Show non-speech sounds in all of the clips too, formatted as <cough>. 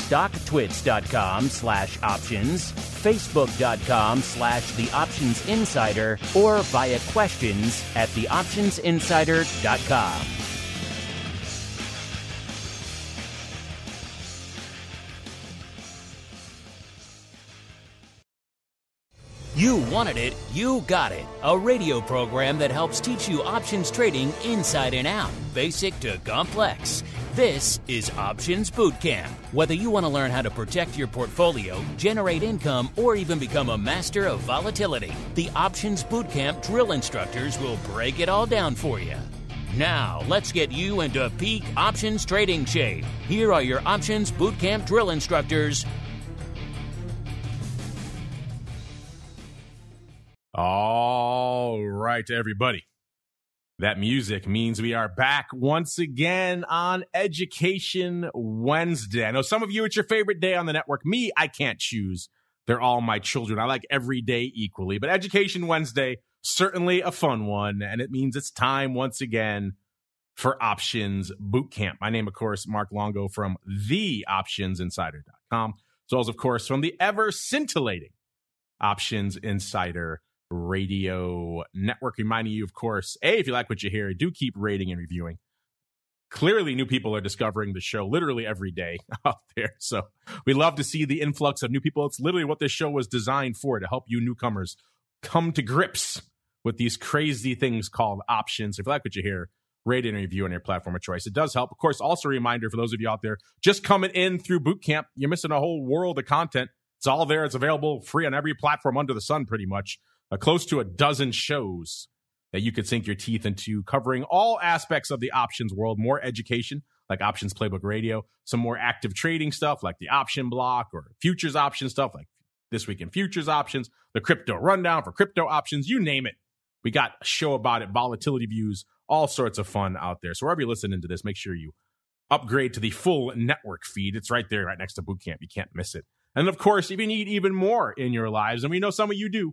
stocktwits.com slash options, facebook.com slash the options insider, or via questions at theoptionsinsider.com. You wanted it, you got it. A radio program that helps teach you options trading inside and out, basic to complex. This is Options Bootcamp. Whether you want to learn how to protect your portfolio, generate income, or even become a master of volatility, the Options Bootcamp drill instructors will break it all down for you. Now, let's get you into peak options trading shape. Here are your Options Bootcamp drill instructors, Right, everybody. That music means we are back once again on Education Wednesday. I know some of you, it's your favorite day on the network. Me, I can't choose. They're all my children. I like every day equally, but Education Wednesday, certainly a fun one. And it means it's time once again for Options Bootcamp. My name, of course, Mark Longo from theoptionsinsider.com, as well as, of course, from the ever scintillating Options Insider Radio Network. Reminding you, of course, A, if you like what you hear, do keep rating and reviewing. Clearly, new people are discovering the show literally every day <laughs> out there. So we love to see the influx of new people. It's literally what this show was designed for to help you newcomers come to grips with these crazy things called options. If you like what you hear, rate and review on your platform of choice. It does help. Of course, also a reminder for those of you out there just coming in through boot camp, you're missing a whole world of content. It's all there. It's available free on every platform under the sun, pretty much. Uh, close to a dozen shows that you could sink your teeth into, covering all aspects of the options world. More education, like Options Playbook Radio, some more active trading stuff, like the option block or futures option stuff, like this week in futures options, the crypto rundown for crypto options, you name it. We got a show about it, volatility views, all sorts of fun out there. So wherever you're listening to this, make sure you upgrade to the full network feed. It's right there, right next to Bootcamp. You can't miss it. And of course, if you need even more in your lives, and we know some of you do,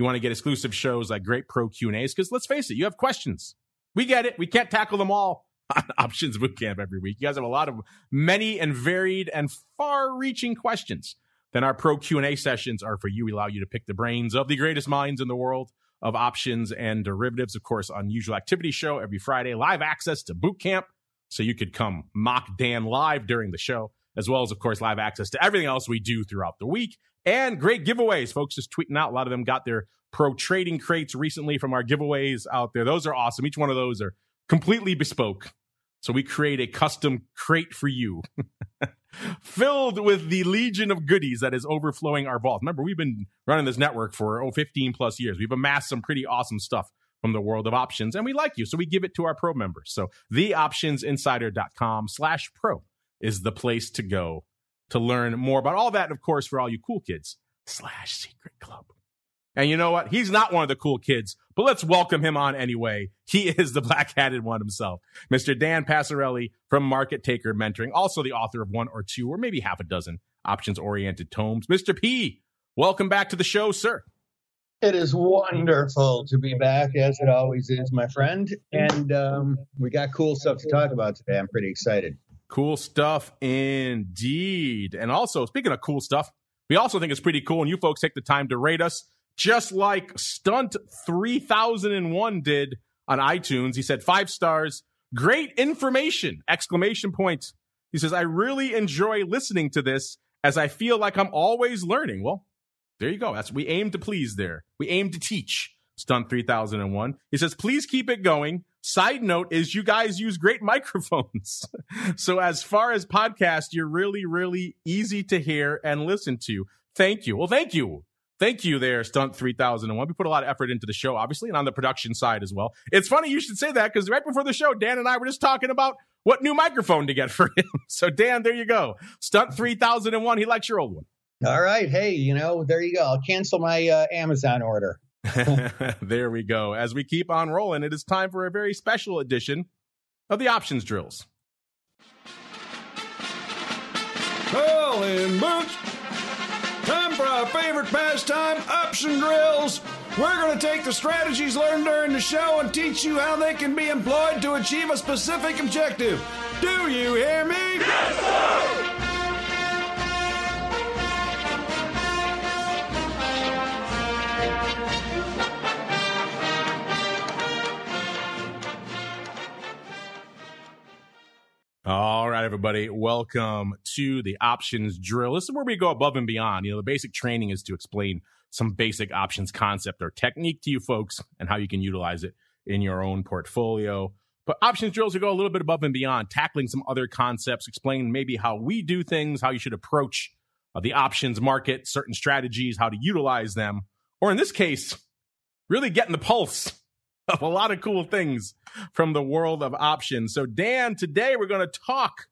you want to get exclusive shows like great pro Q and A's because let's face it, you have questions. We get it. We can't tackle them all <laughs> on Options Bootcamp every week. You guys have a lot of many and varied and far-reaching questions. Then our pro Q and A sessions are for you. We allow you to pick the brains of the greatest minds in the world of options and derivatives. Of course, unusual activity show every Friday, live access to Bootcamp, so you could come mock Dan live during the show as well as, of course, live access to everything else we do throughout the week. And great giveaways. Folks just tweeting out. A lot of them got their pro trading crates recently from our giveaways out there. Those are awesome. Each one of those are completely bespoke. So we create a custom crate for you, <laughs> filled with the legion of goodies that is overflowing our vault. Remember, we've been running this network for oh, 15 plus years. We've amassed some pretty awesome stuff from the world of options, and we like you. So we give it to our pro members. So theoptionsinsider.com slash pro is the place to go to learn more about all that. And of course, for all you cool kids, slash secret club. And you know what? He's not one of the cool kids, but let's welcome him on anyway. He <laughs> is the black hatted one himself, Mr. Dan Passarelli from Market Taker Mentoring, also the author of one or two or maybe half a dozen options oriented tomes. Mr. P, welcome back to the show, sir. It is wonderful to be back, as it always is, my friend. And um, we got cool stuff to talk about today. I'm pretty excited. Cool stuff indeed. And also, speaking of cool stuff, we also think it's pretty cool, and you folks take the time to rate us, just like Stunt 3001 did on iTunes. He said, five stars, great information, exclamation point. He says, I really enjoy listening to this as I feel like I'm always learning. Well, there you go. That's we aim to please there. We aim to teach. Stunt 3001. He says, please keep it going. Side note is you guys use great <laughs> microphones. so as far as podcast, you're really, really easy to hear and listen to. Thank you. Well, thank you. Thank you there, Stunt 3001. We put a lot of effort into the show, obviously, and on the production side as well. It's funny you should say that because right before the show, Dan and I were just talking about what new microphone to get for <laughs> him. So, Dan, there you go. Stunt 3001. He likes your old one. All right. Hey, you know, there you go. I'll cancel my uh, Amazon order. <laughs> there we go. As we keep on rolling, it is time for a very special edition of the options drills. Colin Boots. Time for our favorite pastime, option drills. We're going to take the strategies learned during the show and teach you how they can be employed to achieve a specific objective. Do you hear me? Yes, sir! All right, everybody, welcome to the options drill. This is where we go above and beyond. You know, the basic training is to explain some basic options concept or technique to you folks and how you can utilize it in your own portfolio. But options drills will go a little bit above and beyond, tackling some other concepts, explaining maybe how we do things, how you should approach uh, the options market, certain strategies, how to utilize them, or in this case, really getting the pulse of a lot of cool things from the world of options. So, Dan, today we're going to talk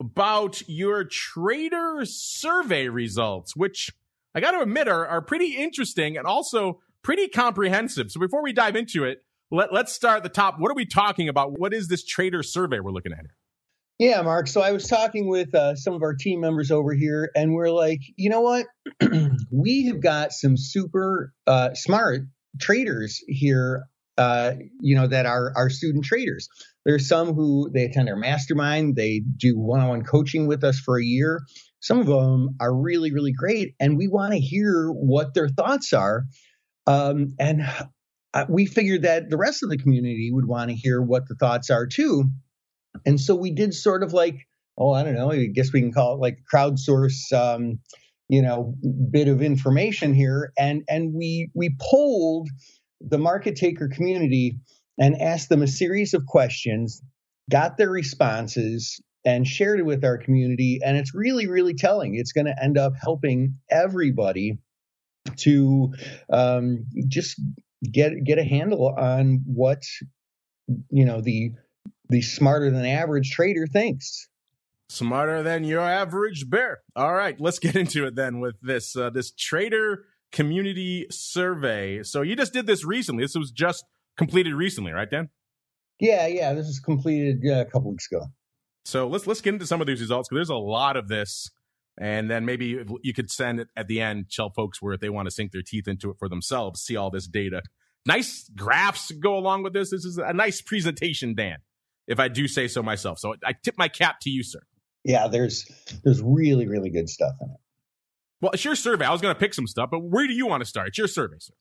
about your trader survey results, which I got to admit are, are pretty interesting and also pretty comprehensive. So, before we dive into it, let, let's start at the top. What are we talking about? What is this trader survey we're looking at here? Yeah, Mark. So I was talking with uh, some of our team members over here, and we're like, you know what? <clears throat> we have got some super uh, smart traders here uh, you know, that are are student traders. There's some who they attend our mastermind, they do one-on-one coaching with us for a year. Some of them are really, really great, and we want to hear what their thoughts are. Um, and uh, we figured that the rest of the community would want to hear what the thoughts are too. And so we did sort of like, oh, I don't know, I guess we can call it like crowdsource. Um, you know, bit of information here, and and we we polled the market taker community and asked them a series of questions, got their responses, and shared it with our community. And it's really, really telling. It's going to end up helping everybody to um, just get get a handle on what you know the the smarter than average trader thinks. Smarter than your average bear. All right, let's get into it then with this uh, this trader community survey. So you just did this recently. This was just completed recently, right, Dan? Yeah, yeah. This was completed uh, a couple weeks ago. So let's let's get into some of these results because there's a lot of this, and then maybe you could send it at the end, tell folks where if they want to sink their teeth into it for themselves, see all this data. Nice graphs go along with this. This is a nice presentation, Dan, if I do say so myself. So I tip my cap to you, sir. Yeah, there's there's really really good stuff in it. Well, it's your survey. I was going to pick some stuff, but where do you want to start? It's your survey, sir.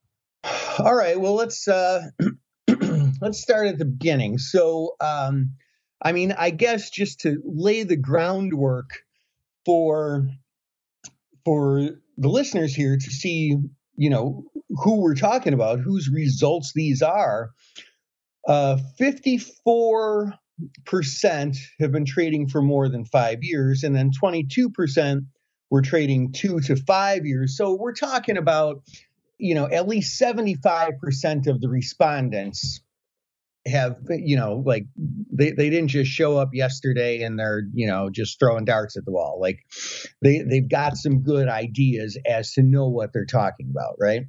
All right. Well, let's uh, <clears throat> let's start at the beginning. So, um, I mean, I guess just to lay the groundwork for for the listeners here to see, you know, who we're talking about, whose results these are. Uh, 54% have been trading for more than five years, and then 22% we're trading two to five years. So we're talking about, you know, at least 75% of the respondents have, you know, like they, they didn't just show up yesterday and they're, you know, just throwing darts at the wall. Like they, they've got some good ideas as to know what they're talking about, right?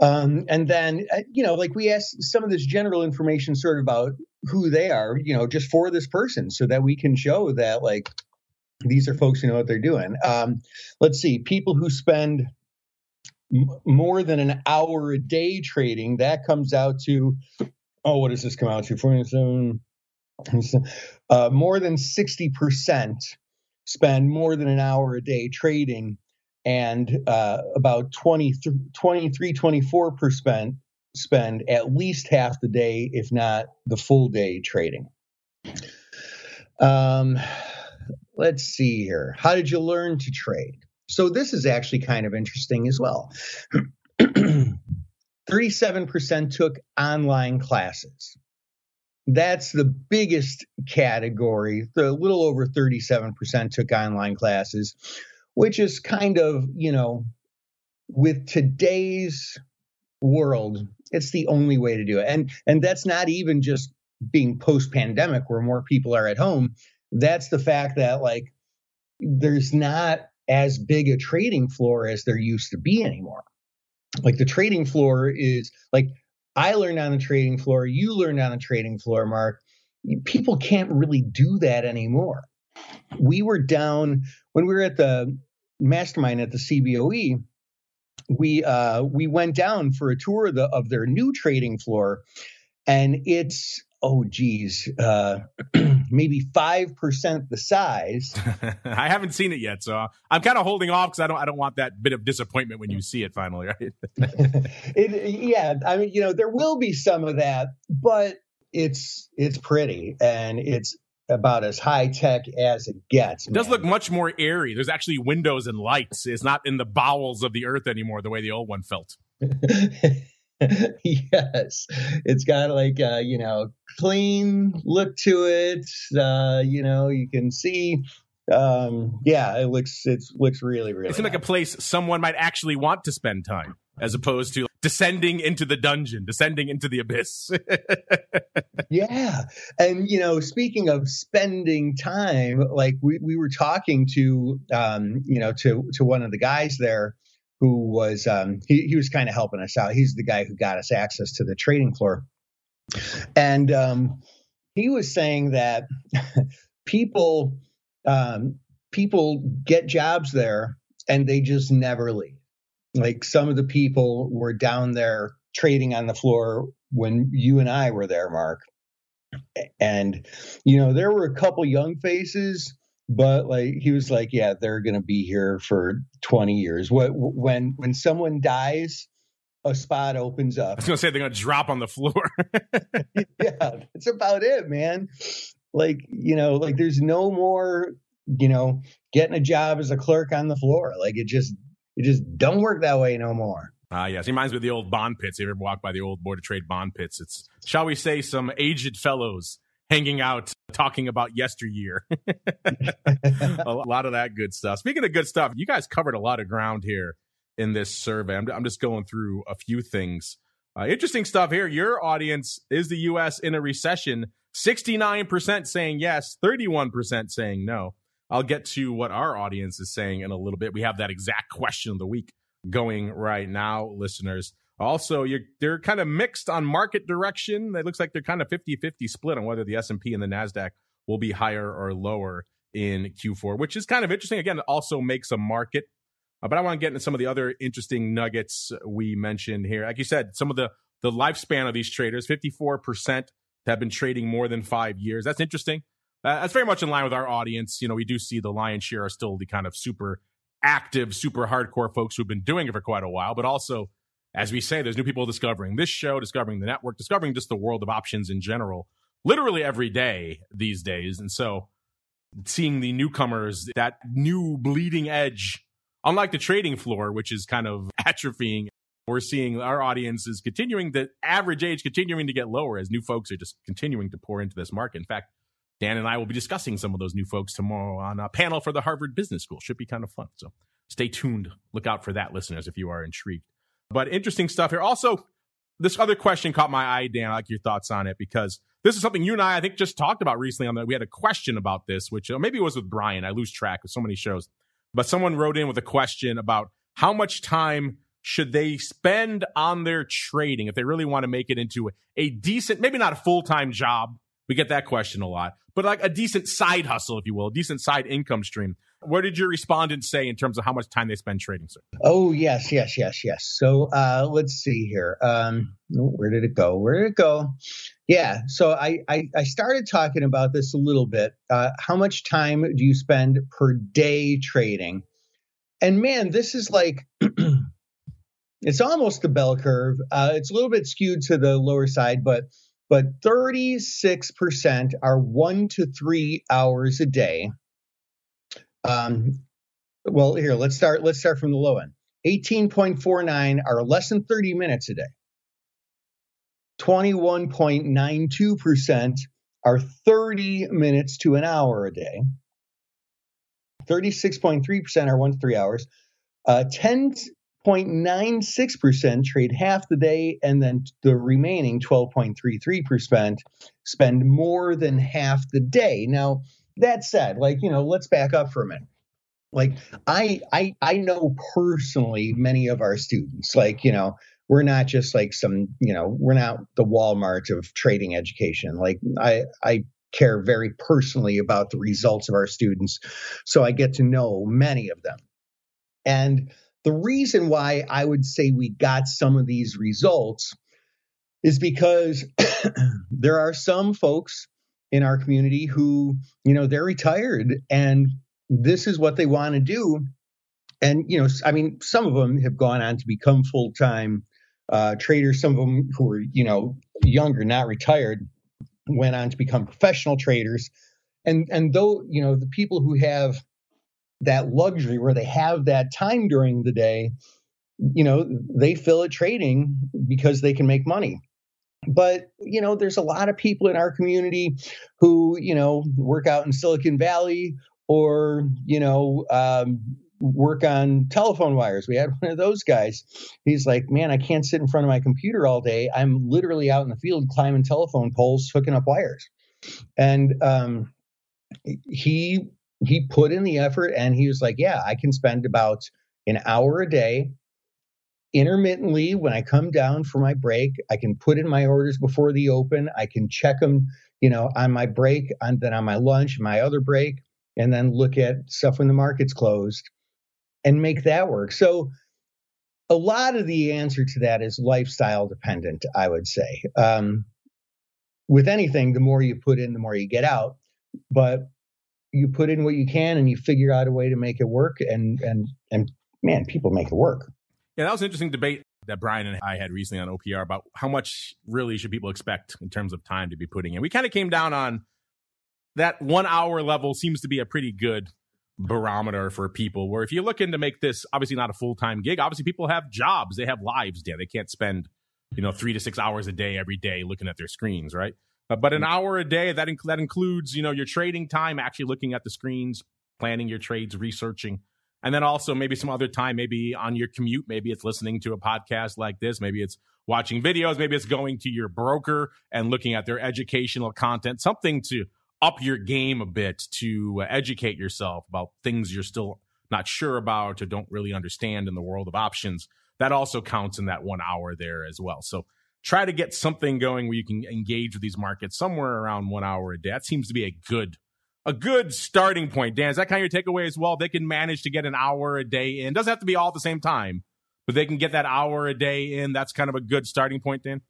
Um, and then, uh, you know, like we asked some of this general information sort of about who they are, you know, just for this person so that we can show that, like, these are folks who know what they're doing. Um, let's see, people who spend m- more than an hour a day trading, that comes out to, oh, what does this come out to? 47, uh, more than 60% spend more than an hour a day trading, and uh, about 20, 23, 24% spend at least half the day, if not the full day trading. Um, let's see here. How did you learn to trade? So this is actually kind of interesting as well. <clears throat> 37% took online classes. that's the biggest category. The little over 37% took online classes, which is kind of, you know, with today's world, it's the only way to do it. And and that's not even just being post pandemic where more people are at home. That's the fact that like there's not as big a trading floor as there used to be anymore. Like the trading floor is like I learned on the trading floor, you learned on the trading floor, Mark. People can't really do that anymore. We were down when we were at the mastermind at the CBOE. We uh, we went down for a tour of, the, of their new trading floor, and it's oh geez, uh, <clears throat> maybe five percent the size. <laughs> I haven't seen it yet, so I'm kind of holding off because I don't I don't want that bit of disappointment when you see it finally, <laughs> right? <laughs> it, yeah, I mean, you know, there will be some of that, but it's it's pretty and it's about as high tech as it gets. It does look much more airy. There's actually windows and lights. It's not in the bowels of the earth anymore, the way the old one felt. <laughs> yes, it's got like a, you know clean look to it. Uh, you know, you can see. Um, yeah, it looks it looks really really. It seems nice. like a place someone might actually want to spend time, as opposed to descending into the dungeon, descending into the abyss. <laughs> yeah, and you know, speaking of spending time, like we we were talking to um, you know to to one of the guys there who was um, he, he was kind of helping us out. He's the guy who got us access to the trading floor, and um, he was saying that <laughs> people um, people get jobs there and they just never leave. Like some of the people were down there trading on the floor when you and I were there, Mark. And you know there were a couple young faces but like he was like yeah they're going to be here for 20 years what when when someone dies a spot opens up i was going to say they're going to drop on the floor <laughs> <laughs> yeah that's about it man like you know like there's no more you know getting a job as a clerk on the floor like it just it just don't work that way no more Ah, uh, yes. He reminds me of the old bond pits. You ever walk by the old Board of Trade bond pits? It's, shall we say, some aged fellows hanging out talking about yesteryear. <laughs> a lot of that good stuff. Speaking of good stuff, you guys covered a lot of ground here in this survey. I'm, I'm just going through a few things. Uh, interesting stuff here. Your audience is the U.S. in a recession. 69% saying yes, 31% saying no. I'll get to what our audience is saying in a little bit. We have that exact question of the week going right now, listeners. Also, they're kind of mixed on market direction. It looks like they're kind of 50-50 split on whether the S&P and the Nasdaq will be higher or lower in Q4, which is kind of interesting. Again, it also makes a market. Uh, but I want to get into some of the other interesting nuggets we mentioned here. Like you said, some of the the lifespan of these traders, 54% have been trading more than five years. That's interesting. Uh, that's very much in line with our audience. You know, we do see the lion's share are still the kind of super active, super hardcore folks who've been doing it for quite a while, but also as we say, there's new people discovering this show, discovering the network, discovering just the world of options in general, literally every day these days. And so seeing the newcomers, that new bleeding edge, unlike the trading floor, which is kind of <laughs> atrophying, we're seeing our audience is continuing, the average age continuing to get lower as new folks are just continuing to pour into this market. In fact, Dan and I will be discussing some of those new folks tomorrow on a panel for the Harvard Business School. Should be kind of fun. So stay tuned. Look out for that, listeners, if you are intrigued. But interesting stuff here. Also, this other question caught my eye, Dan. I like your thoughts on it because this is something you and I, I think, just talked about recently. On that, we had a question about this, which uh, maybe it was with Brian. I lose track of so many shows, but someone wrote in with a question about how much time should they spend on their trading if they really want to make it into a decent, maybe not a full time job. We get that question a lot, but like a decent side hustle, if you will, a decent side income stream. What did your respondents say in terms of how much time they spend trading, sir? Oh, yes, yes, yes, yes. So uh, let's see here. Um, where did it go? Where did it go? Yeah, so I, I, I started talking about this a little bit. Uh, how much time do you spend per day trading? And man, this is like <clears throat> it's almost the bell curve. Uh, it's a little bit skewed to the lower side, but but 36% are one to three hours a day. Um, well, here let's start. Let's start from the low end. 18.49 are less than 30 minutes a day. 21.92% are 30 minutes to an hour a day. 36.3% are one to three hours. Uh, 10.96% trade half the day, and then the remaining 12.33% spend more than half the day. Now, that said, like, you know, let's back up for a minute. Like, I, I, I know personally many of our students, like, you know, we're not just like some, you know, we're not the Walmart of trading education. Like, I, I care very personally about the results of our students. So I get to know many of them. And the reason why I would say we got some of these results is because <clears throat> there are some folks in our community who, you know, they're retired and this is what they want to do. And, you know, I mean, some of them have gone on to become full time uh, traders. Some of them who are, you know, younger, not retired, went on to become professional traders. And, and though, you know, the people who have that luxury where they have that time during the day, you know, they fill it trading because they can make money. But, you know, there's a lot of people in our community who, you know, work out in Silicon Valley or, you know, um, work on telephone wires. We had one of those guys. He's like, man, I can't sit in front of my computer all day. I'm literally out in the field climbing telephone poles, hooking up wires. And um, he he put in the effort and he was like, yeah, I can spend about an hour a day intermittently when I come down for my break. I can put in my orders before the open. I can check them, you know, on my break, and then on my lunch, my other break, and then look at stuff when the market's closed and make that work. So a lot of the answer to that is lifestyle dependent, I would say. Um, with anything, the more you put in, the more you get out. But you put in what you can and you figure out a way to make it work and and and man people make it work yeah that was an interesting debate that brian and i had recently on opr about how much really should people expect in terms of time to be putting in. We kind of came down on that one hour level seems to be a pretty good barometer for people where if you're looking to make this obviously not a full-time gig obviously people have jobs they have lives there. They can't spend you know three to six hours a day every day looking at their screens right? Uh, but an mm. hour a day that inc- that includes you know your trading time, actually looking at the screens, planning your trades, researching, and then also maybe some other time, maybe on your commute, maybe it's listening to a podcast like this, maybe it's watching videos, maybe it's going to your broker and looking at their educational content, something to up your game a bit to uh, educate yourself about things you're still not sure about or don't really understand in the world of options. That also counts in that one hour there as well. So try to get something going where you can engage with these markets somewhere around one hour a day. That seems to be a good a good starting point. Dan, is that kind of your takeaway as well? They can manage to get an hour a day in. Doesn't have to be all at the same time, but they can get that hour a day in. That's kind of a good starting point, Dan.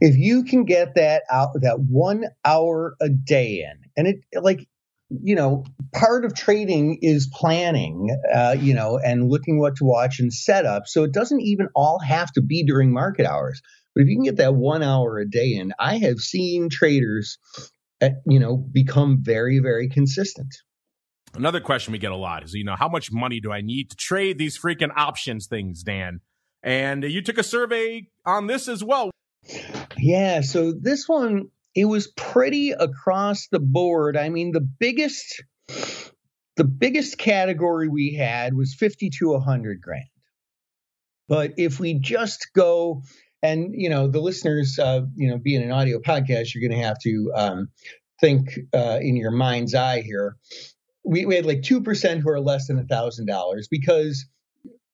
If you can get that out, that one hour a day in, and it like you know, part of trading is planning, uh, you know, and looking what to watch and set up. So it doesn't even all have to be during market hours. But if you can get that one hour a day in, I have seen traders, Uh, you know, become very, very consistent. Another question we get a lot is, you know, how much money do I need to trade these freaking options things, Dan? And you took a survey on this as well. Yeah. So this one, it was pretty across the board. I mean, the biggest, the biggest category we had was 50 to 100 grand. But if we just go and you know the listeners uh, you know being an audio podcast you're going to have to um, think uh, in your mind's eye here. We, we had like 2% who are less than a thousand dollars because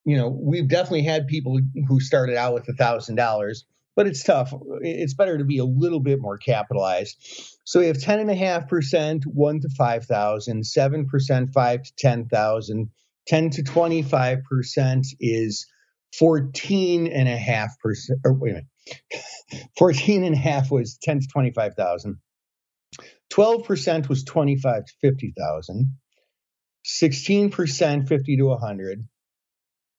you know we've definitely had people who started out with a thousand dollars but it's tough. It's better to be a little bit more capitalized. So we have 10.5% 1 to 5000 7% 5 to 10000 10 to 25% is 14 and a half percent, or wait a minute, <laughs> 14 and a half was 10 to 25,000. 12% was 25 to 50,000. 16% 50 to 100.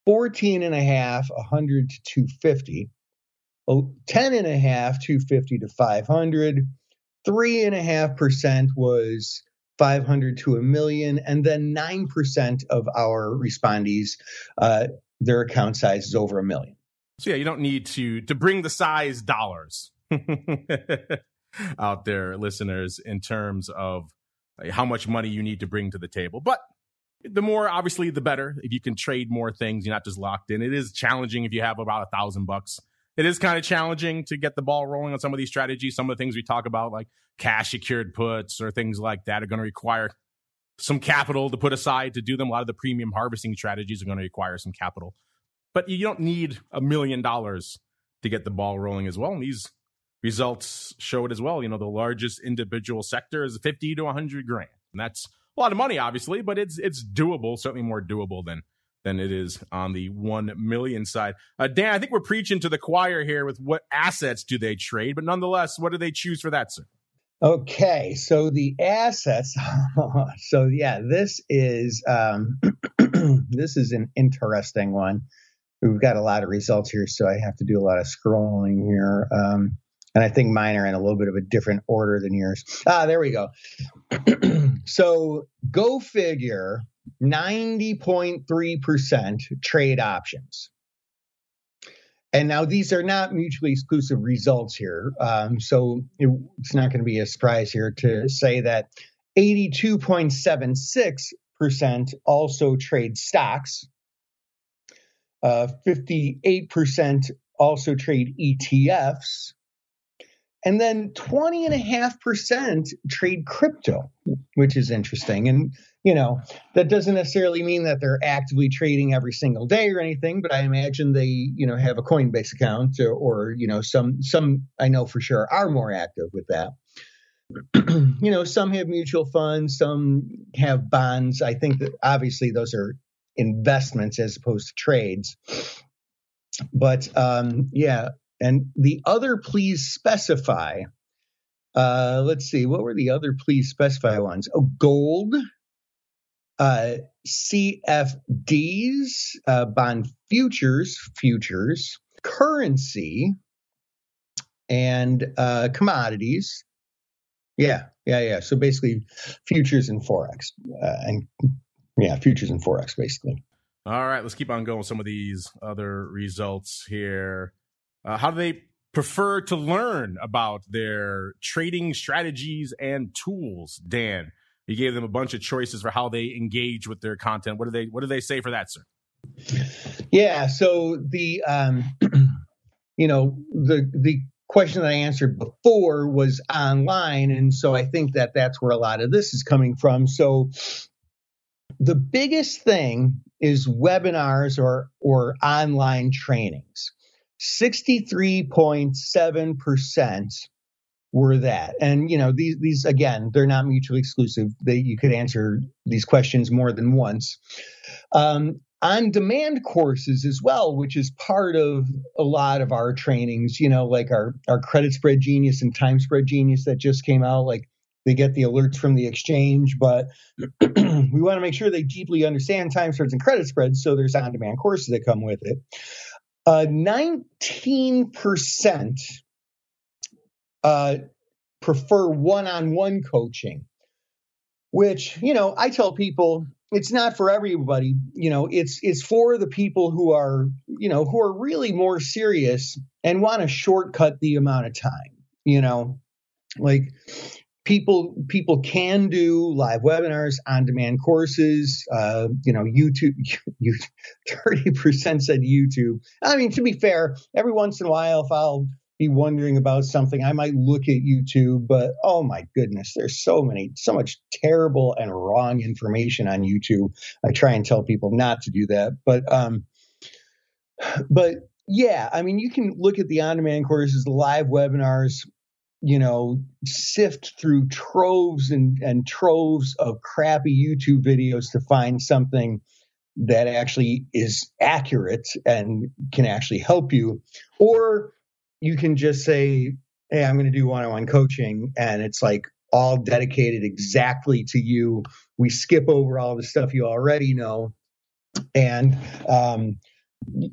14 and a half 100 to 250. 10 and a half 250 to 500. Three and a half percent was 500 to a million, and then 9% of our respondees uh, their account size is over a million. So yeah, you don't need to to bring the size dollars. <laughs> out there, listeners, in terms of how much money you need to bring to the table. But the more, obviously, the better. If you can trade more things, you're not just locked in. It is challenging if you have about a thousand bucks. It is kind of challenging to get the ball rolling on some of these strategies. Some of the things we talk about, like cash secured puts or things like that, are going to require some capital to put aside to do them. A lot of the premium harvesting strategies are going to require some capital, but you don't need a million dollars to get the ball rolling as well. And these results show it as well. You know, the largest individual sector is 50 to 100 grand. And that's a lot of money, obviously, but it's it's doable, certainly more doable than than it is on the 1 million side. Uh, Dan, I think we're preaching to the choir here with what assets do they trade, but nonetheless, what do they choose for that, sir? Okay, so the assets. <laughs> so yeah, this is um, <clears throat> this is an interesting one. We've got a lot of results here, so I have to do a lot of scrolling here. Um, and I think mine are in a little bit of a different order than yours. Ah, there we go. <clears throat> so go figure 90.3% trade options. And now these are not mutually exclusive results here. Um, so it, it's not going to be a surprise here to say that 82.76% also trade stocks. Uh, 58% also trade ETFs. And then 20.5% trade crypto, which is interesting. And, you know, that doesn't necessarily mean that they're actively trading every single day or anything, but I imagine they, you know, have a Coinbase account or, or you know, some, some I know for sure are more active with that. <clears throat> you know, some have mutual funds, some have bonds. I think that obviously those are investments as opposed to trades. But um, yeah, and the other please specify. Uh, let's see, what were the other please specify ones? Oh, gold, uh, CFDs, uh, bond futures, futures, currency, and uh, commodities. Yeah, yeah, yeah. So basically, futures and forex, uh, and yeah, futures and forex, basically. All right, let's keep on going some of these other results here. Uh, how do they prefer to learn about their trading strategies and tools? Dan, you gave them a bunch of choices for how they engage with their content. What do they What do they say for that, sir? Yeah, so the um, <clears throat> you know the the question that I answered before was online, and so I think that that's where a lot of this is coming from. So the biggest thing is webinars or or online trainings. 63.7% were that. And you know, these these again, they're not mutually exclusive. They you could answer these questions more than once. Um, on demand courses as well, which is part of a lot of our trainings, you know, like our our credit spread genius and time spread genius that just came out, like they get the alerts from the exchange, but <clears throat> we want to make sure they deeply understand time spreads and credit spreads. So there's on demand courses that come with it. Uh, 19% uh, prefer one on one coaching, which, you know, I tell people it's not for everybody. You know, it's it's for the people who are, you know, who are really more serious and want to shortcut the amount of time. You know, like people people can do live webinars on demand courses uh, you know youtube <laughs> you 30% said youtube i mean to be fair every once in a while if i'll be wondering about something i might look at youtube but oh my goodness there's so many so much terrible and wrong information on youtube i try and tell people not to do that but um but yeah i mean you can look at the on demand courses the live webinars you know, sift through troves and, and troves of crappy YouTube videos to find something that actually is accurate and can actually help you. Or you can just say, Hey, I'm going to do one on one coaching. And it's like all dedicated exactly to you. We skip over all the stuff you already know. And, um,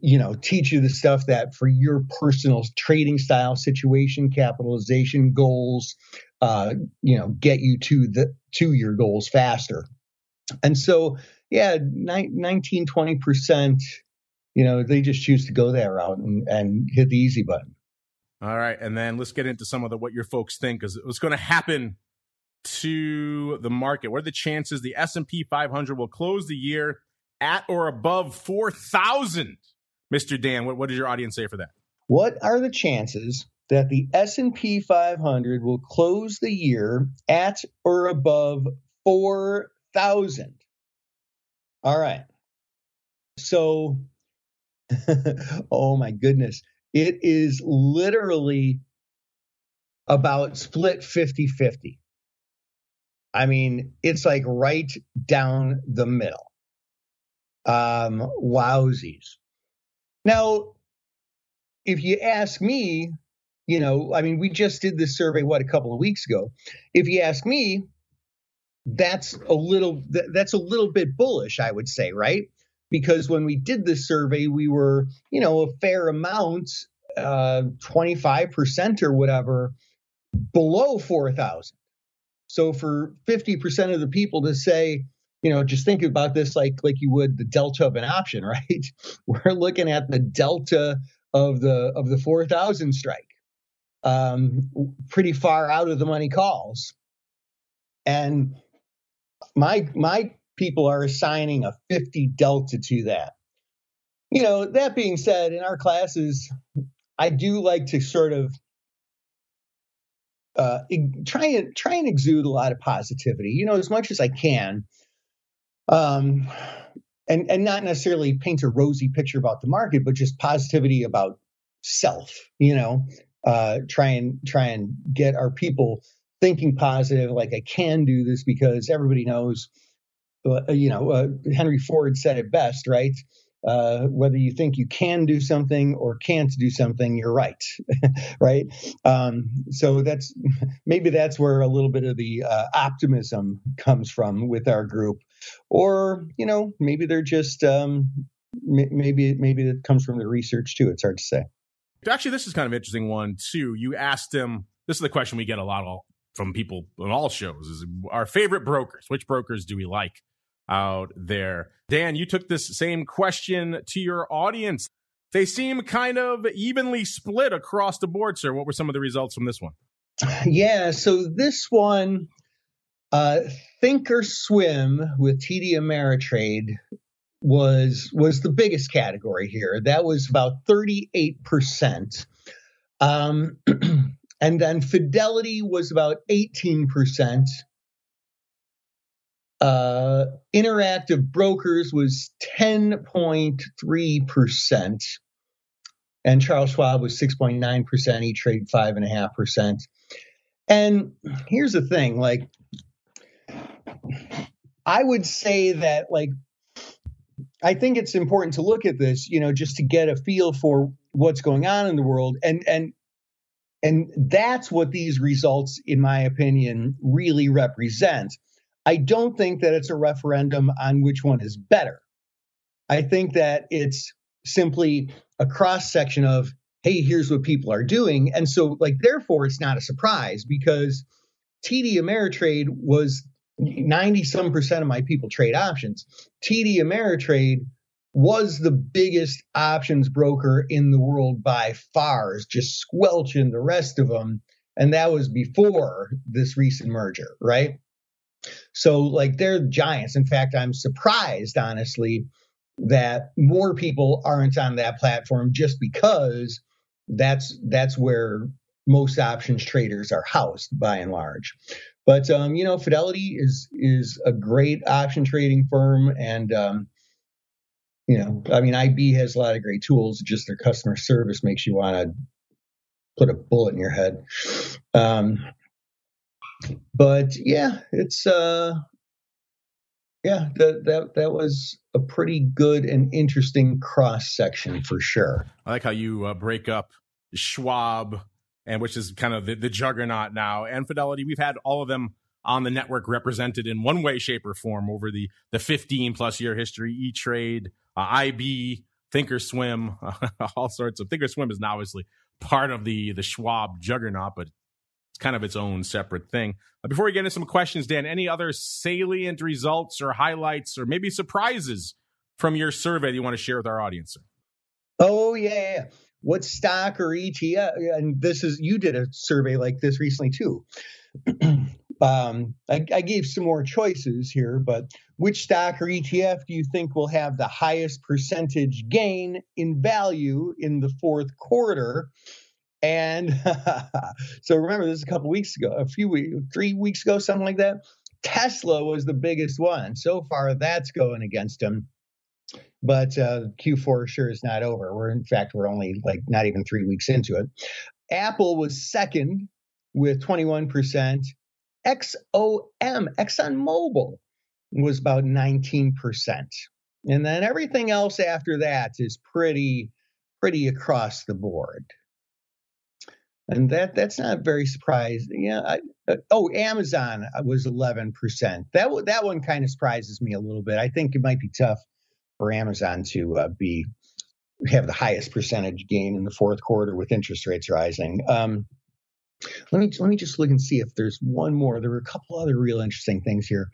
you know teach you the stuff that for your personal trading style situation capitalization goals uh you know get you to the to your goals faster and so yeah 19 20% you know they just choose to go that route and, and hit the easy button All right, and then let's get into some of the what your folks think because what's going to happen to the market. What are the chances the S&P 500 will close the year at or above 4,000? Mr. Dan, what, what does your audience say for that? What are the chances that the S&P 500 will close the year at or above 4,000? All right. So <laughs> oh my goodness. It is literally about split 50 50. I mean, it's like right down the middle. Um, wowsies. Now, if you ask me, you know, I mean, we just did this survey, what, a couple of weeks ago. If you ask me, that's a little that's a little bit bullish, I would say, right? Because when we did this survey, we were, you know, a fair amount, uh, 25% or whatever, below 4,000. So for 50% of the people to say, you know, just think about this like like you would the delta of an option, <laughs> right? We're looking at the delta of the of the 4000 strike. Um, pretty far out of the money calls. And my my people are assigning a 50 delta to that. You know, that being said, in our classes, I do like to sort of uh, try and try and exude a lot of positivity, you know, as much as I can, um, and and not necessarily paint a rosy picture about the market, but just positivity about self, you know, uh, try and try and get our people thinking positive, like I can do this because everybody knows, you know, uh, Henry Ford said it best, right? Uh, whether you think you can do something or can't do something, you're right, <laughs> right? Um, so that's <laughs> maybe that's where a little bit of the uh, optimism comes from with our group, or you know, maybe they're just um, maybe maybe it comes from the research too. It's hard to say. Actually, this is kind of interesting one too. You asked him. This is the question we get a lot from people on all shows: is our favorite brokers. Which brokers do we like? Out there. Dan, you took this same question to your audience. They seem kind of evenly split across the board, sir. What were some of the results from this one? Yeah, so this one, uh, swim with TD Ameritrade was was the biggest category here. That was about 38%. Um, <clears throat> and then Fidelity was about 18%. Uh, interactive brokers was 10.3%, and Charles Schwab was 6.9%. E Trade 5.5%. And here's the thing like, I would say that, like, I think it's important to look at this, you know, just to get a feel for what's going on in the world. And, and, and that's what these results, in my opinion, really represent I don't think that it's a referendum on which one is better. I think that it's simply a cross section of, hey, here's what people are doing. And so, like, therefore, it's not a surprise because TD Ameritrade was 90 some percent of my people trade options. TD Ameritrade was the biggest options broker in the world by far, just squelching the rest of them. And that was before this recent merger, right? So, like, they're giants. In fact, I'm surprised, honestly, that more people aren't on that platform just because that's that's where most options traders are housed by and large. But um, you know, Fidelity is is a great option trading firm, and um, you know, I mean, IB has a lot of great tools. Just their customer service makes you want to put a bullet in your head. Um, but yeah, it's uh, yeah, that that that was a pretty good and interesting cross section for sure. I like how you uh, break up Schwab and which is kind of the, the juggernaut now and Fidelity. We've had all of them on the network represented in one way, shape, or form over the the 15 plus year history. E Trade, uh, IB, Thinkorswim, <laughs> all sorts of Thinkorswim is now obviously part of the the Schwab juggernaut, but it's kind of its own separate thing. Uh, before we get into some questions, Dan, any other salient results or highlights or maybe surprises from your survey that you want to share with our audience? Oh, yeah. what stock or ETF, and this is, you did a survey like this recently too. <clears throat> um, I, I gave some more choices here, but which stock or ETF do you think will have the highest percentage gain in value in the fourth quarter? And <laughs> so remember, this is a couple weeks ago, a few weeks, three weeks ago, something like that. Tesla was the biggest one. So far, that's going against them. But uh, Q4 sure is not over. We're in fact we're only like not even three weeks into it. Apple was second with 21%. XOM, ExxonMobil, was about 19%. And then everything else after that is pretty pretty across the board. And that that's not very surprising. Yeah. I, uh, oh, Amazon was 11%. That that one kind of surprises me a little bit. I think it might be tough for Amazon to uh, be have the highest percentage gain in the fourth quarter with interest rates rising. Um, let me let me just look and see if there's one more. There were a couple other real interesting things here.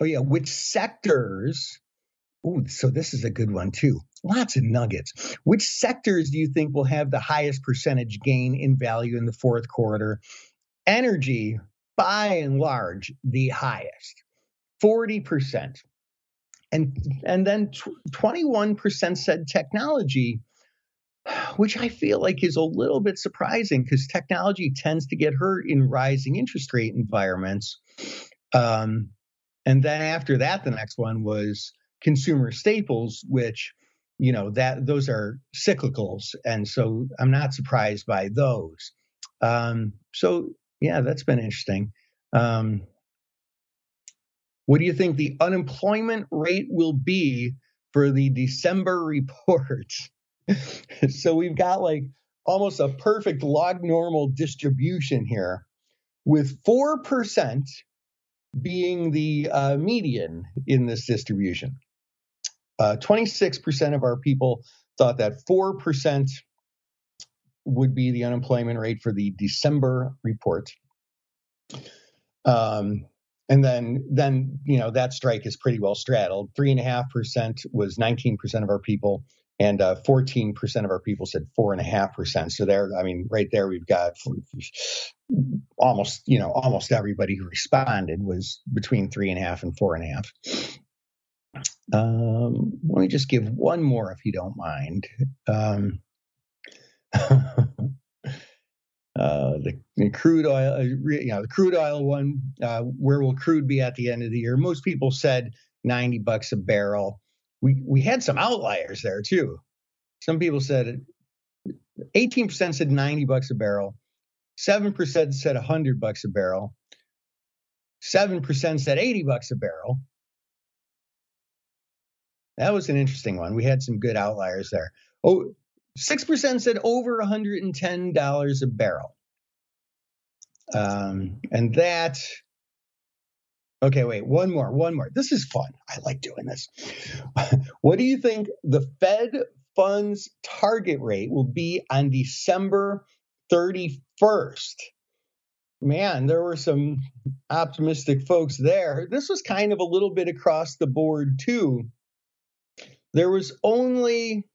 Oh yeah, which sectors? Ooh, so this is a good one too. Lots of nuggets. Which sectors do you think will have the highest percentage gain in value in the fourth quarter? Energy, by and large, the highest, forty percent, and and then twenty one percent said technology which I feel like is a little bit surprising because technology tends to get hurt in rising interest rate environments. Um, and then after that, the next one was consumer staples, which you know that those are cyclicals, and so I'm not surprised by those. Um, so yeah, that's been interesting. Um, what do you think the unemployment rate will be for the December <laughs> report? <laughs> so we've got like almost a perfect log normal distribution here, with 4% being the uh, median in this distribution. Uh, 26% of our people thought that 4% would be the unemployment rate for the December report. Um, and then, then you know that strike is pretty well straddled. Three and a half percent was 19% of our people, and uh, 14% of our people said 4.5%. So there, I mean, right there, we've got almost, you know, almost everybody who responded was between three and a half and four and a half. Um, let me just give one more, if you don't mind. Um, <laughs> uh, the, the, crude oil, uh, you know, the crude oil one, uh, where will crude be at the end of the year? Most people said 90 bucks a barrel we we had some outliers there too. Some people said 18% said 90 bucks a barrel, 7% said 100 bucks a barrel, 7% said 80 bucks a barrel. That was an interesting one. We had some good outliers there. Oh, 6% said over $110 a barrel. Um, and that Okay, wait, one more, one more. This is fun. I like doing this. <laughs> what do you think the Fed funds target rate will be on December 31st? Man, there were some optimistic folks there. This was kind of a little bit across the board too. There was only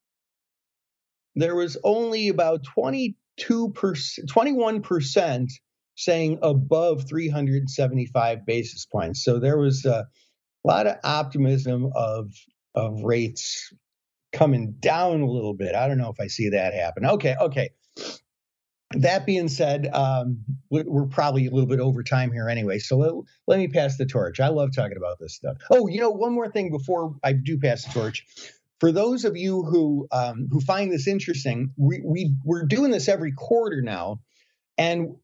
there was only about 22 percent 21 percent saying above 375 basis points. So there was a lot of optimism of of rates coming down a little bit. I don't know if I see that happen. Okay, okay. That being said, um, we're probably a little bit over time here anyway. So let, let me pass the torch. I love talking about this stuff. Oh, you know, one more thing before I do pass the torch. For those of you who um, who find this interesting, we, we we're doing this every quarter now, and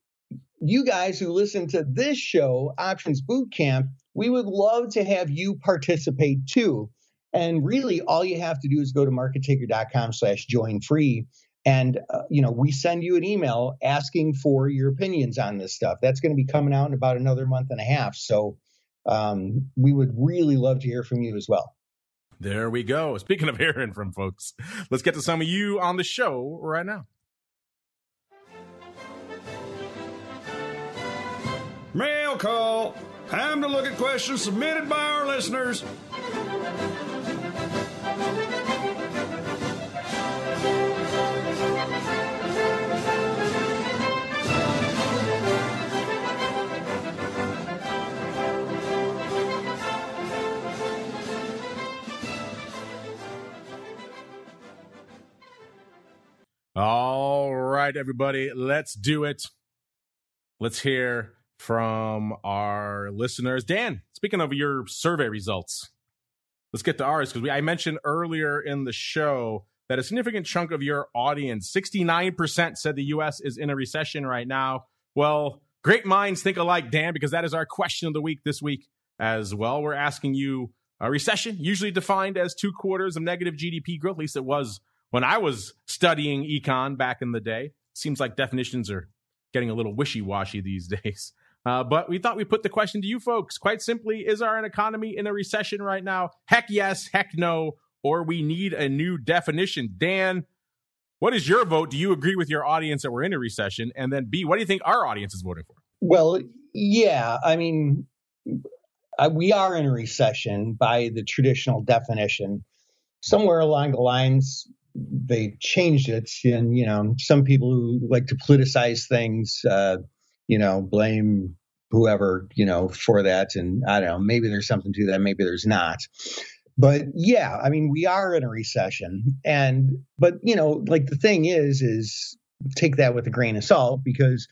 you guys who listen to this show, Options Boot Camp, we would love to have you participate too. And really, all you have to do is go to markettaker.com slash join free. And, uh, you know, we send you an email asking for your opinions on this stuff. That's going to be coming out in about another month and a half. So um, we would really love to hear from you as well. There we go. Speaking of hearing from folks, let's get to some of you on the show right now. Mail call. Time to look at questions submitted by our listeners. All right, everybody, let's do it. Let's hear from our listeners. Dan, speaking of your survey results, let's get to ours because I mentioned earlier in the show that a significant chunk of your audience, 69%, said the U.S. is in a recession right now. Well, great minds think alike, Dan, because that is our question of the week this week as well. We're asking you a recession, usually defined as two quarters of negative GDP growth, at least it was when I was studying econ back in the day. Seems like definitions are getting a little wishy washy these <laughs> days. Uh, but we thought we'd put the question to you folks. Quite simply, is our economy in a recession right now? Heck yes, heck no, or we need a new definition. Dan, what is your vote? Do you agree with your audience that we're in a recession? And then B, what do you think our audience is voting for? Well, yeah, I mean, we are in a recession by the traditional definition. Somewhere along the lines, they changed it, and you know, some people who like to politicize things, uh, you know, blame whoever you know for that, and I don't know, maybe there's something to that, maybe there's not. But yeah, I mean, we are in a recession, and but you know, like the thing is, is take that with a grain of salt because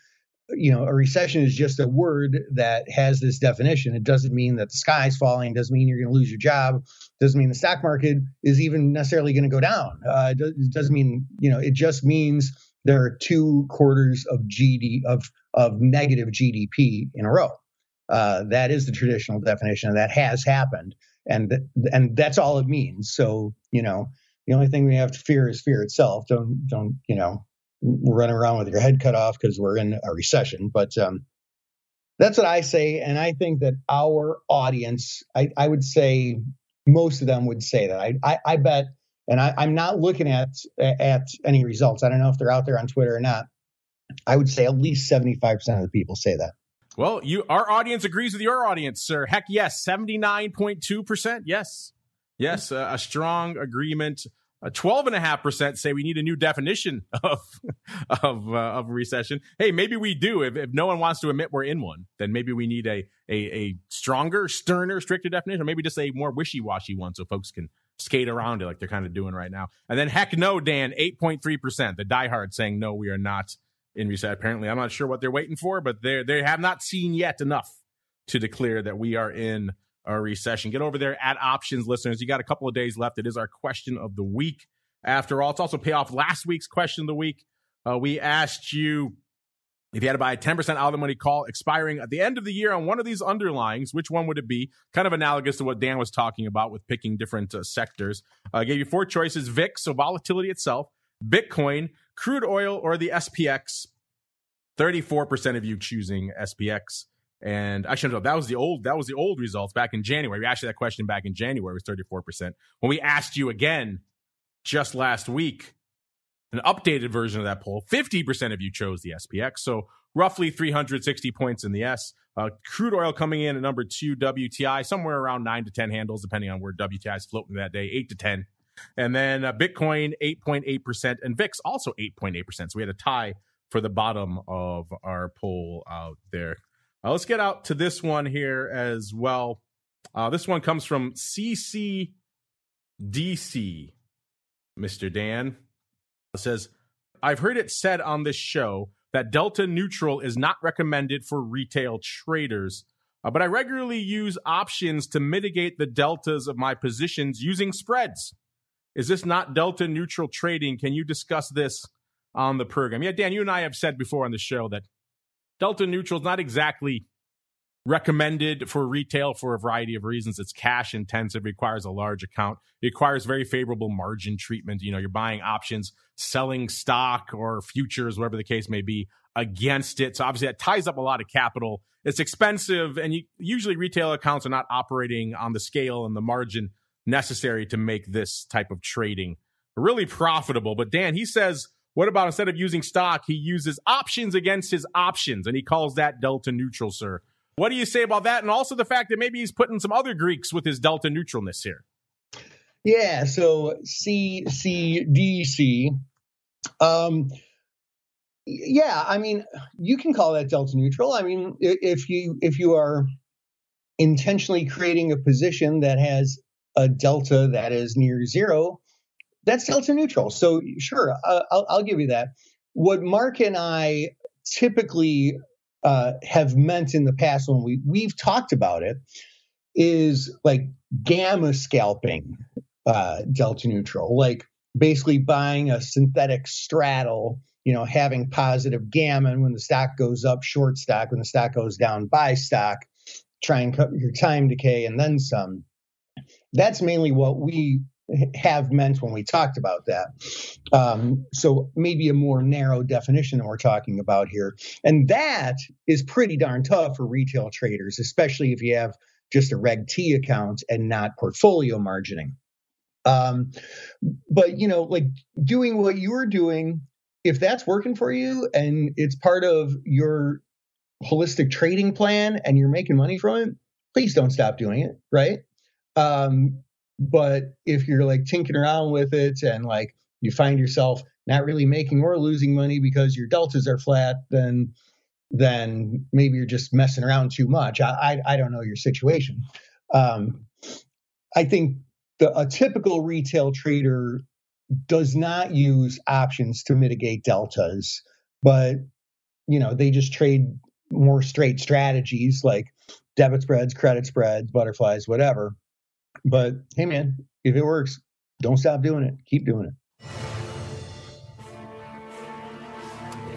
you know, a recession is just a word that has this definition. It doesn't mean that the sky's falling. It doesn't mean you're going to lose your job. It doesn't mean the stock market is even necessarily going to go down. Uh, it doesn't mean, you know, it just means there are two quarters of GD of of negative GDP in a row. Uh, that is the traditional definition, and that has happened, and and that's all it means. So, you know, the only thing we have to fear is fear itself. Don't don't you know running around with your head cut off because we're in a recession. But um, that's what I say. And I think that our audience, I, I would say most of them would say that. I, I, I bet, and I, I'm not looking at at any results. I don't know if they're out there on Twitter or not. I would say at least 75% of the people say that. Well, you our audience agrees with your audience, sir. Heck yes, 79.2%. Yes. Yes, a strong agreement Twelve and a half percent say we need a new definition <laughs> of of uh, of recession. Hey, maybe we do. If, if no one wants to admit we're in one, then maybe we need a a, a stronger, sterner, stricter definition, or maybe just a more wishy washy one, so folks can skate around it like they're kind of doing right now. And then heck no, Dan, eight point three percent. The diehard saying no, we are not in recession. Apparently, I'm not sure what they're waiting for, but they they have not seen yet enough to declare that we are in a recession. Get over there at options listeners. You got a couple of days left. It is our question of the week. After all, it's also pay off last week's question of the week. Uh, we asked you if you had to buy a 10% out of the money call expiring at the end of the year on one of these underlyings, which one would it be? Kind of analogous to what Dan was talking about with picking different uh, sectors. I uh, gave you four choices VIX, so volatility itself, Bitcoin, crude oil, or the SPX. 34% of you choosing SPX. And actually, no, that was the old that was the old results back in January. We asked you that question back in January. Was thirty four percent. When we asked you again just last week, an updated version of that poll, fifty percent of you chose the SPX. So roughly three hundred sixty points in the S. Uh, crude oil coming in at number two, WTI somewhere around nine to ten handles, depending on where WTI is floating that day, eight to ten. And then uh, Bitcoin eight point eight percent, and VIX also eight point eight percent. So we had a tie for the bottom of our poll out there. Uh, let's get out to this one here as well. Uh, this one comes from CCDC, Mr. Dan. It says, I've heard it said on this show that delta neutral is not recommended for retail traders, uh, but I regularly use options to mitigate the deltas of my positions using spreads. Is this not delta neutral trading? Can you discuss this on the program? Yeah, Dan, you and I have said before on the show that Delta neutral is not exactly recommended for retail for a variety of reasons. It's cash intensive, requires a large account, it requires very favorable margin treatment. You know, you're buying options, selling stock or futures, whatever the case may be, against it. So obviously that ties up a lot of capital. It's expensive, and you, usually retail accounts are not operating on the scale and the margin necessary to make this type of trading really profitable. But Dan, he says what about instead of using stock, he uses options against his options, and he calls that delta neutral, sir. What do you say about that? And also the fact that maybe he's putting some other Greeks with his delta neutralness here. Yeah, so C C D C. Um yeah, I mean, you can call that delta neutral. I mean, if you if you are intentionally creating a position that has a delta that is near zero, that's delta neutral. So sure, uh, I'll, I'll give you that. What Mark and I typically uh, have meant in the past when we we've talked about it is like gamma scalping uh, delta neutral, like basically buying a synthetic straddle, you know, having positive gamma, and when the stock goes up, short stock. When the stock goes down, buy stock. Try and cut your time decay and then some. That's mainly what we have meant when we talked about that. Um, so maybe a more narrow definition we're talking about here. And that is pretty darn tough for retail traders, especially if you have just a Reg T account and not portfolio margining. Um, but you know, like doing what you are doing, if that's working for you and it's part of your holistic trading plan and you're making money from it, please don't stop doing it, right? Um, but if you're like tinkering around with it and like you find yourself not really making or losing money because your deltas are flat, then then maybe you're just messing around too much. I I, I don't know your situation. Um, I think the, a typical retail trader does not use options to mitigate deltas, but you know they just trade more straight strategies like debit spreads, credit spreads, butterflies, whatever. But hey, man, if it works, don't stop doing it. Keep doing it.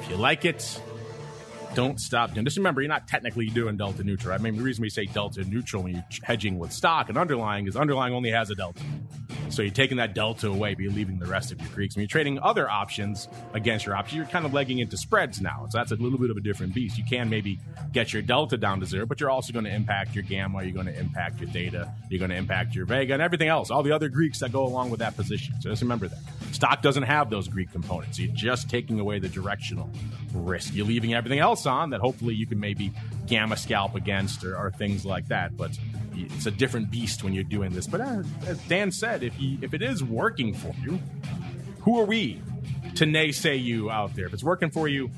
If you like it, don't stop doing. Just remember, you're not technically doing delta neutral. I mean, the reason we say delta neutral when you're hedging with stock and underlying is underlying only has a delta. So you're taking that delta away, but you're leaving the rest of your Greeks. When you're trading other options against your options, you're kind of legging into spreads now. So that's a little bit of a different beast. You can maybe get your delta down to zero, but you're also going to impact your gamma, you're going to impact your theta, you're going to impact your vega, and everything else, all the other Greeks that go along with that position. So just remember that. Stock doesn't have those Greek components. You're just taking away the directional risk. You're leaving everything else on that hopefully you can maybe gamma scalp against or, or things like that. But it's a different beast when you're doing this. But uh, as Dan said, if you if it is working for you, who are we to naysay you out there? If it's working for you,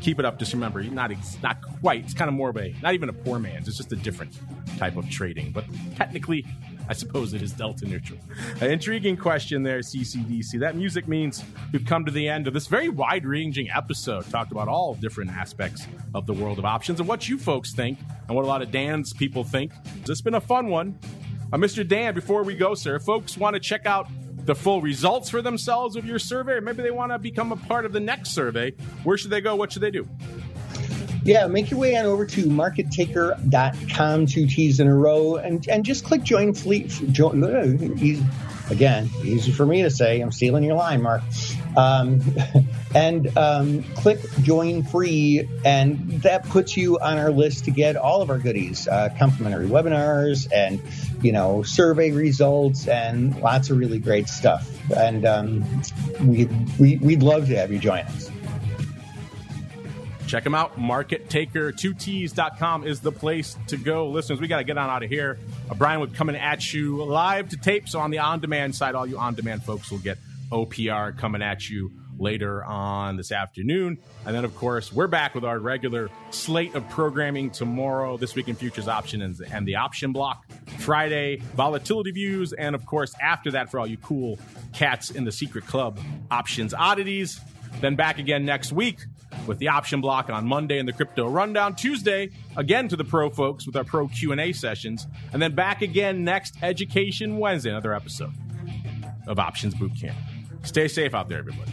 keep it up. Just remember, you're not not quite. It's kind of more of a not even a poor man's. It's just a different type of trading. But technically, I suppose it is delta neutral. An intriguing question there, CCDC. That music means we've come to the end of this very wide ranging episode. Talked about all different aspects of the world of options and what you folks think and what a lot of Dan's people think. It's been a fun one. Uh, Mr. Dan, before we go, sir, folks want to check out the full results for themselves of your survey, or maybe they want to become a part of the next survey. Where should they go? What should they do? Yeah, make your way on over to markettaker.com, two T's in a row, and, and just click join fleet. Join, again, easy for me to say. I'm stealing your line, Mark. Um, <laughs> and um, click join free, and that puts you on our list to get all of our goodies, uh, complimentary webinars, and you know survey results, and lots of really great stuff. And um, we, we we'd love to have you join us. Check them out. MarketTaker2Ts.com is the place to go. Listeners, we got to get on out of here. Uh, Brian would coming at you live to tape. So on the on demand side, all you on demand folks will get OPR coming at you later on this afternoon. And then, of course, we're back with our regular slate of programming tomorrow, this week in futures options and the option block. Friday, volatility views. And, of course, after that, for all you cool cats in the secret club, options oddities. Then back again next week with the option block on Monday and the crypto rundown. Tuesday, again to the pro folks with our pro Q&A sessions. And then back again next Education Wednesday, another episode of Options Bootcamp. Stay safe out there, everybody.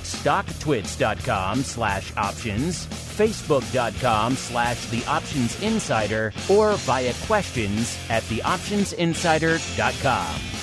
stocktwits.com slash options, facebook.com slash the options insider, or via questions at theoptionsinsider.com.